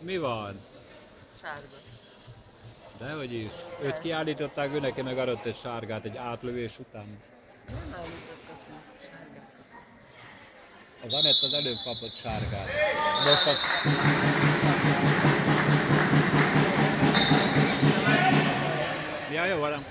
Mi van? Sárga. Dehogy is. Nem. Őt kiállították, ő neki meg adott egy sárgát egy átlövés után. Nem állítottak meg sárgát. Az Anett az előbb kapott sárgát. Most a... Ja, jó, valam.